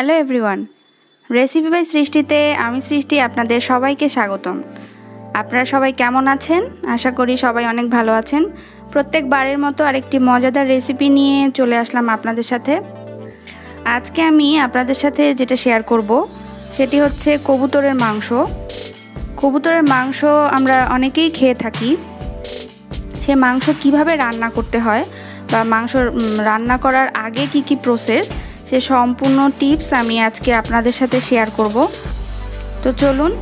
Hello everyone, recipe by সৃষ্টিতে আমি সৃষ্টি আপনাদের সবাইকে স্বাগতম। আপনারা সবাই কেমন আছেন? আশা করি সবাই অনেক ভালো আছেন। প্রত্যেকবারের মতো আরেকটি মজাদার রেসিপি নিয়ে চলে আসলাম আপনাদের সাথে। আজকে আমি আপনাদের সাথে যেটা শেয়ার করব, সেটি হচ্ছে কবুতরের মাংস। কবুতরের মাংস আমরা অনেকেই খেয়ে থাকি। সে মাংস কীভাবে রান্না করতে হয় বা মাংস রান্না করার আগে কি কি প্রসেস সে সম্পূর্ণ টিপস আমি আজকে আপনাদের সাথে শেয়ার করব। তো চলুন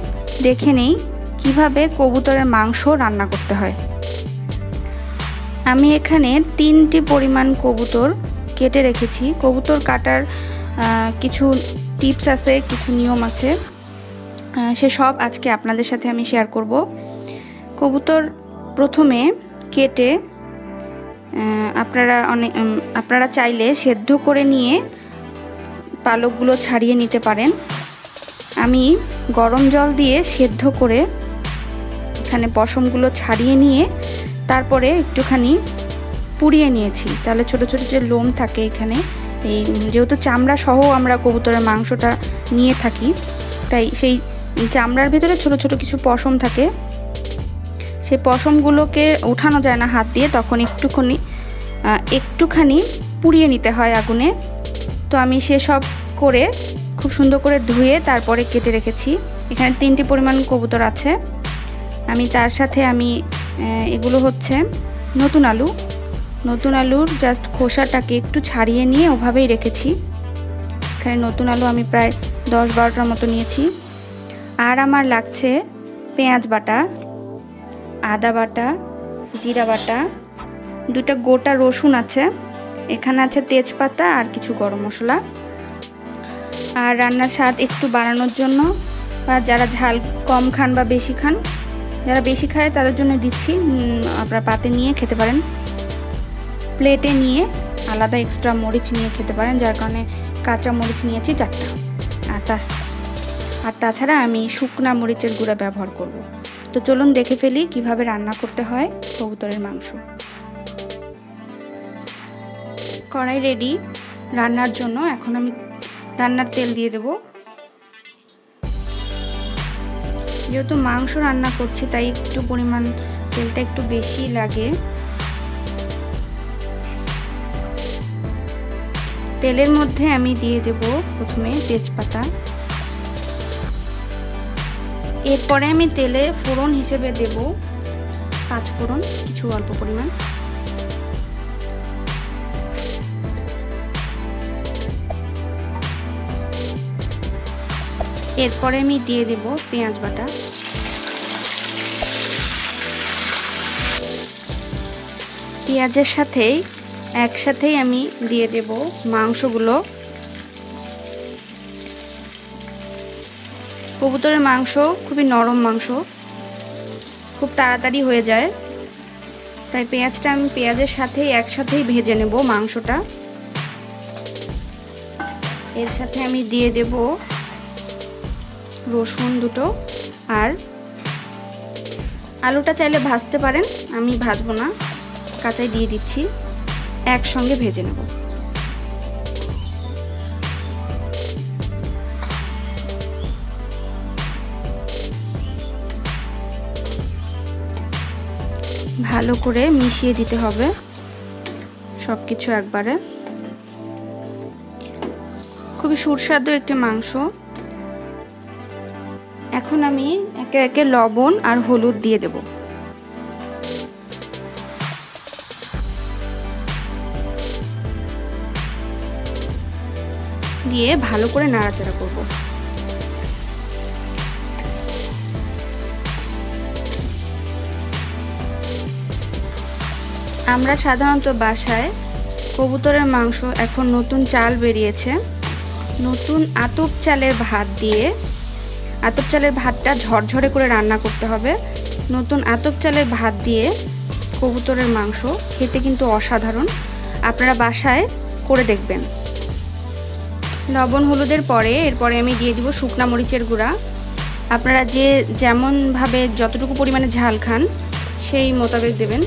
দেখে নেই কীভাবে কবুতরের মাংস রান্না করতে হয়। আমি এখানে তিনটি পরিমাণ কবুতর কেটে রেখেছি। কবুতর কাটার কিছু টিপস আছে, কিছু নিয়ম আছে। সে সব আজকে আপনাদের সাথে আমি শেয়ার করব। কবুতর প্রথমে কেটে আপনারা অনেক আপনারা চাইলে সেদ্ধ করে নিয়ে পালকগুলো ছাড়িয়ে নিতে পারেন। আমি গরম জল দিয়ে সেদ্ধ করে এখানে পশমগুলো ছাড়িয়ে নিয়ে তারপরে একটুখানি পুড়িয়ে নিয়েছি। তাহলে ছোট ছোট যে লোম থাকে এখানে, এই যেহেতু চামড়া সহ আমরা কবুতরের মাংসটা নিয়ে থাকি, তাই সেই চামড়ার ভিতরে ছোট ছোট কিছু পশম থাকে। সেই পশমগুলোকে ওঠানো যায় না হাত দিয়ে, তখন একটুখানি একটুখানি পুড়িয়ে নিতে হয় আগুনে। তো আমি সেসব করে খুব সুন্দর করে ধুয়ে তারপরে কেটে রেখেছি। এখানে তিনটি পরিমাণ কবুতর আছে। আমি তার সাথে আমি এগুলো হচ্ছে নতুন আলু। নতুন আলুর জাস্ট খোসাটাকে একটু ছাড়িয়ে নিয়ে ওভাবেই রেখেছি। এখানে নতুন আলু আমি প্রায় দশ বারোটার মতো নিয়েছি। আর আমার লাগছে পেঁয়াজ বাটা, আদা বাটা, জিরা বাটা, দুটা গোটা রসুন আছে। এখানে আছে তেজপাতা আর কিছু গরম মশলা। আর রান্নার স্বাদ একটু বাড়ানোর জন্য, বা যারা ঝাল কম খান বা বেশি খান, যারা বেশি খায় তাদের জন্য দিচ্ছি আপনারা পাতে নিয়ে খেতে পারেন। প্লেটে নিয়ে আলাদা এক্সট্রা মরিচ নিয়ে খেতে পারেন, যার কারণে কাঁচা মরিচ নিয়েছি চারটা। আর তা, আর তাছাড়া আমি শুকনা মরিচের গুঁড়া ব্যবহার করব। তো চলুন দেখে ফেলি কীভাবে রান্না করতে হয় কবুতরের মাংস। কড়াই রেডি রান্নার জন্য এখন আমি রান্নার তেল দিয়ে দেব। যেহেতু মাংস রান্না করছি, তাই একটু পরিমাণ তেলটা একটু বেশি লাগে। তেলের মধ্যে আমি দিয়ে দেব প্রথমে তেজপাতা। এরপরে আমি তেলে ফোড়ন হিসেবে দেব। পাঁচ ফোড়ন, কিছু অল্প পরিমাণ। এরপরে আমি দিয়ে দেব পেঁয়াজ বাটা। পেঁয়াজের সাথেই, একসাথেই আমি দিয়ে দেব মাংসগুলো। কবুতরের মাংস খুবই নরম মাংস, খুব তাড়াতাড়ি হয়ে যায়। তাই পেঁয়াজটা আমি পেঁয়াজের সাথেই, একসাথেই ভেজে নেব মাংসটা। এর সাথে আমি দিয়ে দেব রসুন দুটো আর আলুটা চাইলে ভাজতে পারেন, আমি ভাজবো না, কাঁচাই দিয়ে দিচ্ছি, একসঙ্গে ভেজে নেব। ভালো করে মিশিয়ে দিতে হবে সব কিছু একবারে। খুবই সুস্বাদু একটি মাংস। এখন আমি একে একে লবণ আর হলুদ দিয়ে দেব। দিয়ে ভালো করে নাড়াচাড়া করব। আমরা সাধারণত বাসায় কবুতরের মাংস এখন নতুন চাল বেরিয়েছে। নতুন আতপ চালের ভাত দিয়ে আতপ চালের ভাতটা ঝরঝরে করে রান্না করতে হবে। নতুন আতপ চালের ভাত দিয়ে কবুতরের মাংস খেতে কিন্তু অসাধারণ। আপনারা বাসায় করে দেখবেন। লবণ, হলুদের পরে এরপরে আমি দিয়ে দিব শুকনা মরিচের গুঁড়া। আপনারা যে যেমনভাবে যতটুকু পরিমাণে ঝাল খান, সেই মোতাবেক দেবেন।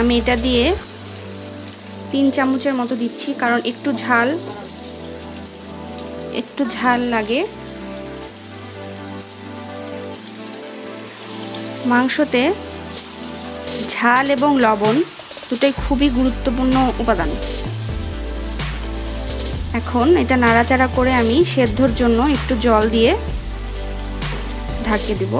আমি এটা দিয়ে তিন চামচের মতো দিচ্ছি, কারণ একটু ঝাল একটু ঝাল লাগে। মাংসতে ঝাল এবং লবণ দুটোই খুবই গুরুত্বপূর্ণ উপাদান। এখন এটা নাড়াচাড়া করে আমি সেদ্ধর জন্য একটু জল দিয়ে ঢাকিয়ে দেব।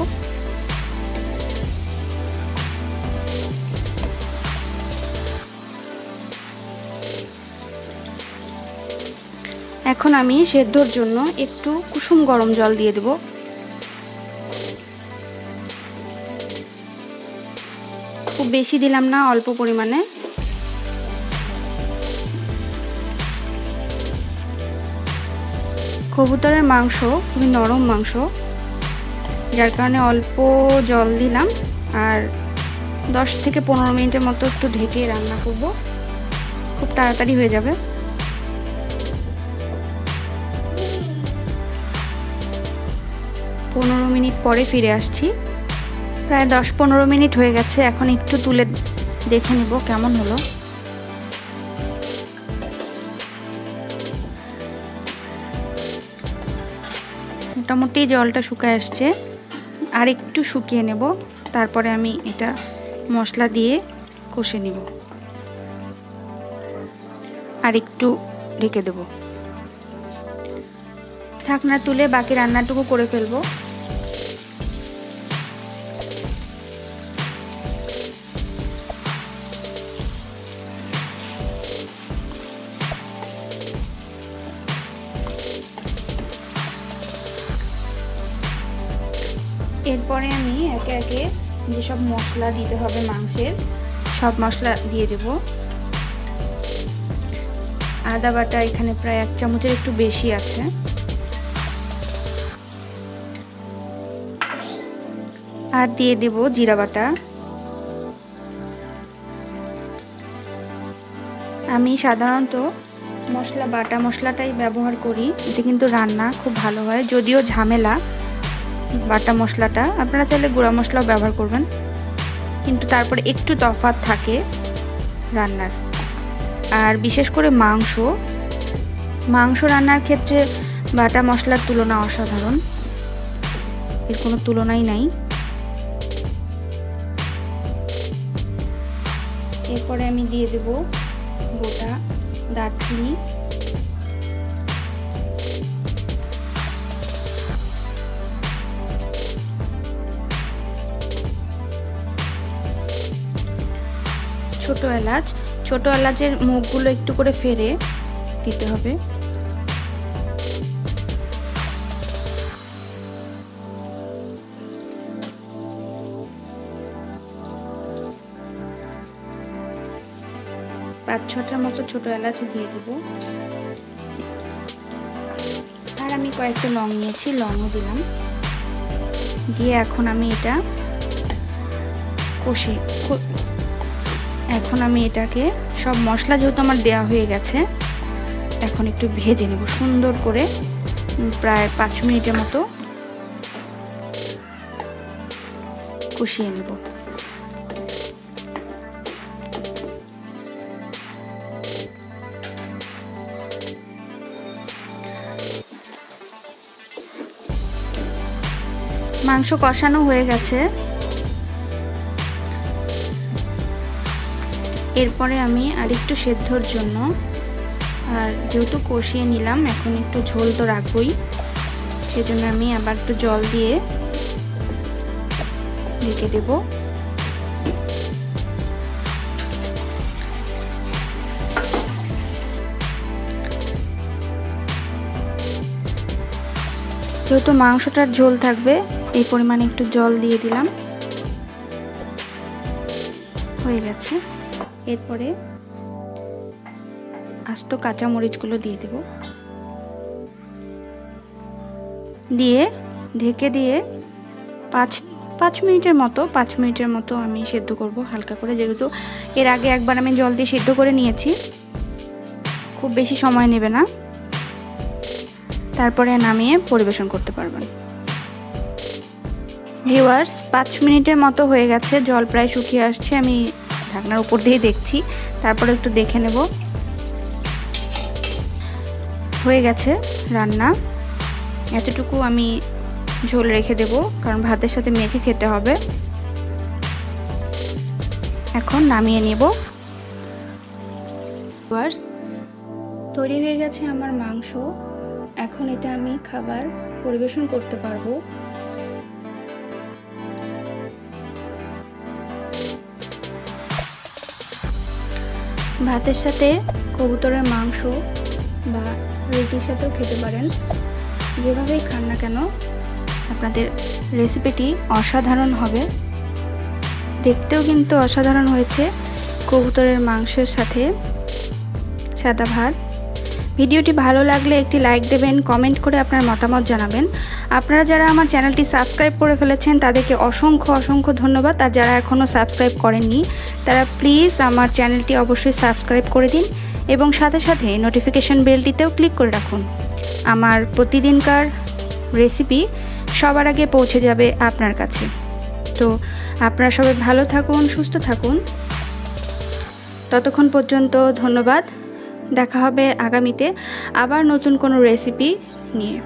এখন আমি সেদ্ধর জন্য একটু কুসুম গরম জল দিয়ে দেব। খুব বেশি দিলাম না, অল্প পরিমাণে। কবুতরের মাংস, খুবই নরম মাংস। যার কারণে অল্প জল দিলাম আর দশ থেকে পনেরো মিনিটের মতো একটু ঢেকে রান্না করব। খুব তাড়াতাড়ি হয়ে যাবে। পনেরো মিনিট পরে ফিরে আসছি। প্রায় দশ পনেরো মিনিট হয়ে গেছে। এখন একটু তুলে দেখে নেব কেমন হলো। মোটামুটি জলটা শুকায় আসছে। আর একটু শুকিয়ে নেব। তারপরে আমি এটা মশলা দিয়ে কষে নেব। আর একটু ঢেকে দেব। ঢাকনা তুলে বাকি রান্নাটুকু করে ফেলব। এরপরে আমি একে একে যেসব মশলা দিতে হবে মাংসের, সব মশলা দিয়ে দেব। আদা বাটা এখানে প্রায় এক চামচের একটু বেশি আছে। আর দিয়ে দেব জিরা বাটা। আমি সাধারণত মশলা, বাটা মশলাটাই ব্যবহার করি। এতে কিন্তু রান্না খুব ভালো হয়, যদিও ঝামেলা। বাটা মশলাটা। আপনারা চাইলে গুঁড়া মশলাও ব্যবহার করবেন। কিন্তু তারপরে একটু তফাৎ থাকে রান্নার। আর বিশেষ করে মাংস। মাংস রান্নার ক্ষেত্রে বাটা মশলার তুলনা অসাধারণ। এর কোনো তুলনাই নাই। এরপরে আমি দিয়ে দেব গোটা দারচিনি। ছোট এলাচ। ছোট এলাচের মুখগুলো একটু করে ফেরে দিতে হবে। পাঁচ ছটার মতো ছোট এলাচ দিয়ে দেব। আর আমি কয়েকটা লং নিয়েছি, লংও দিলাম। দিয়ে এখন আমি এটা কষি এখন আমি এটাকে সব মশলা যেহেতু আমার দেওয়া হয়ে গেছে, এখন একটু ভেজে নেব সুন্দর করে প্রায় পাঁচ মিনিটের মতো কষিয়ে নেব। মাংস কষানো হয়ে গেছে। এরপরে আমি আরেকটু সেদ্ধর জন্য, আর যেহেতু কষিয়ে নিলাম, এখন একটু ঝোল তো রাখবই। সেজন্য আমি আবার একটু জল দিয়ে ঢেকে দেব। যেহেতু মাংসটার ঝোল থাকবে, এই পরিমাণে একটু জল দিয়ে দিলাম। হয়ে গেছে। এরপরে আস্ত কাঁচা মরিচগুলো দিয়ে দেব। দিয়ে ঢেকে দিয়ে পাঁচ পাঁচ মিনিটের মতো, পাঁচ মিনিটের মতো আমি সেদ্ধ করব হালকা করে। যেহেতু এর আগে একবার আমি জল দিয়ে সেদ্ধ করে নিয়েছি, খুব বেশি সময় নেবে না। তারপরে নামিয়ে পরিবেশন করতে পারবেন। ভিউয়ার্স, পাঁচ মিনিটের মতো হয়ে গেছে, জল প্রায় শুকিয়ে আসছে। আমি ঢাকনার উপর দিয়ে দেখছি। তারপরে একটু দেখে নেব। হয়ে গেছে রান্না। এতটুকু আমি ঝোল রেখে দেব, কারণ ভাতের সাথে মেখে খেতে হবে। এখন নামিয়ে নেব। তৈরি হয়ে গেছে আমার মাংস। এখন এটা আমি খাবার পরিবেশন করতে পারব। ভাতের সাথে কবুতরের মাংস বা রুটির সাথেও খেতে পারেন। যেভাবেই খান না কেন, আপনাদের রেসিপিটি অসাধারণ হবে। দেখতেও কিন্তু অসাধারণ হয়েছে কবুতরের মাংসের সাথে সাদা ভাত। ভিডিওটি ভালো লাগলে একটি লাইক দেবেন, কমেন্ট করে আপনার মতামত জানাবেন। আপনারা যারা আমার চ্যানেলটি সাবস্ক্রাইব করে ফেলেছেন, তাদেরকে অসংখ্য অসংখ্য ধন্যবাদ। আর যারা এখনও সাবস্ক্রাইব করেননি, তারা প্লিজ আমার চ্যানেলটি অবশ্যই সাবস্ক্রাইব করে দিন এবং সাথে সাথে নোটিফিকেশন বেলটিতেও ক্লিক করে রাখুন। আমার প্রতিদিনকার রেসিপি সবার আগে পৌঁছে যাবে আপনার কাছে। তো আপনারা সবাই ভালো থাকুন, সুস্থ থাকুন। ততক্ষণ পর্যন্ত ধন্যবাদ। দেখা হবে আগামীতে আবার নতুন কোনো রেসিপি নিয়ে।